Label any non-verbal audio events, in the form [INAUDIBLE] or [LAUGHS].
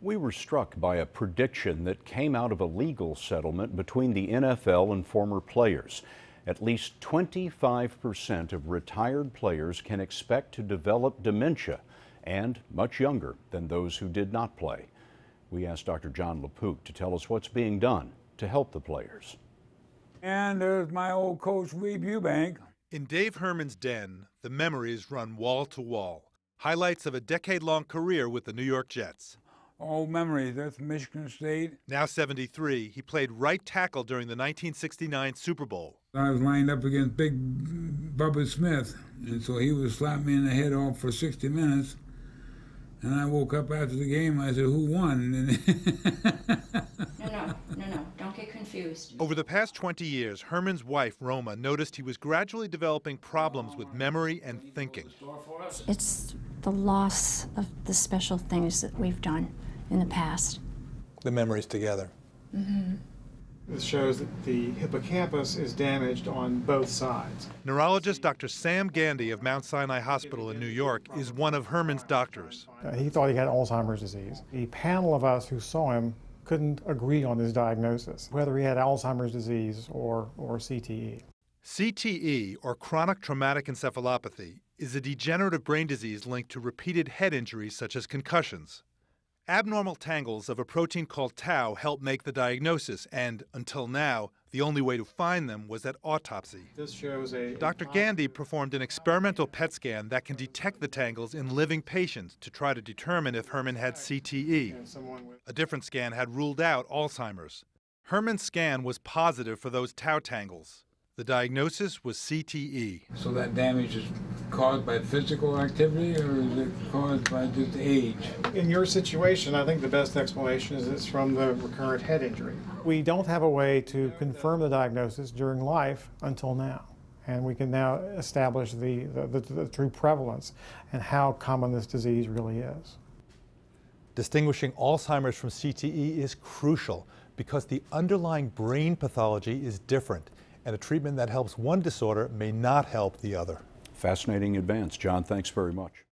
We were struck by a prediction that came out of a legal settlement between the NFL and former players. At least 25% of retired players can expect to develop dementia, and much younger than those who did not play. We asked Dr. Jon LaPook to tell us what's being done to help the players. And there's my old coach, Weeb Ewbank. In Dave Herman's den, the memories run wall to wall. Highlights of a decade long career with the New York Jets. Old memories. That's Michigan State. Now 73, he played right tackle during the 1969 Super Bowl. I was lined up against Big Bubba Smith, and so he would slap me in the head off for 60 minutes. And I woke up after the game. I said, "Who won?" [LAUGHS] no, no, no, no. Don't get confused. Over the past 20 years, Herman's wife, Roma, noticed he was gradually developing problems with memory and thinking. It's the loss of the special things that we've done in the past. The memories together. Mm-hmm. This shows that the hippocampus is damaged on both sides. Neurologist Dr. Sam Gandy of Mount Sinai Hospital in New York is one of Herman's doctors. Uh, he thought he had Alzheimer's disease. A panel of us who saw him couldn't agree on his diagnosis, whether he had Alzheimer's disease or, or CTE. CTE, or chronic traumatic encephalopathy, is a degenerative brain disease linked to repeated head injuries such as concussions. Abnormal tangles of a protein called tau help make the diagnosis, and until now, the only way to find them was at autopsy. This shows a Dr. Gandy performed an experimental PET scan that can detect the tangles in living patients to try to determine if Herman had CTE. A different scan had ruled out Alzheimer's. Herman's scan was positive for those tau tangles. The diagnosis was CTE. So that damage is caused by physical activity or is it caused by just age? In your situation, I think the best explanation is it's from the recurrent head injury. We don't have a way to confirm the diagnosis during life until now. And we can now establish the, the, the, the true prevalence and how common this disease really is. Distinguishing Alzheimer's from CTE is crucial because the underlying brain pathology is different and a treatment that helps one disorder may not help the other. Fascinating advance. Jon, thanks very much.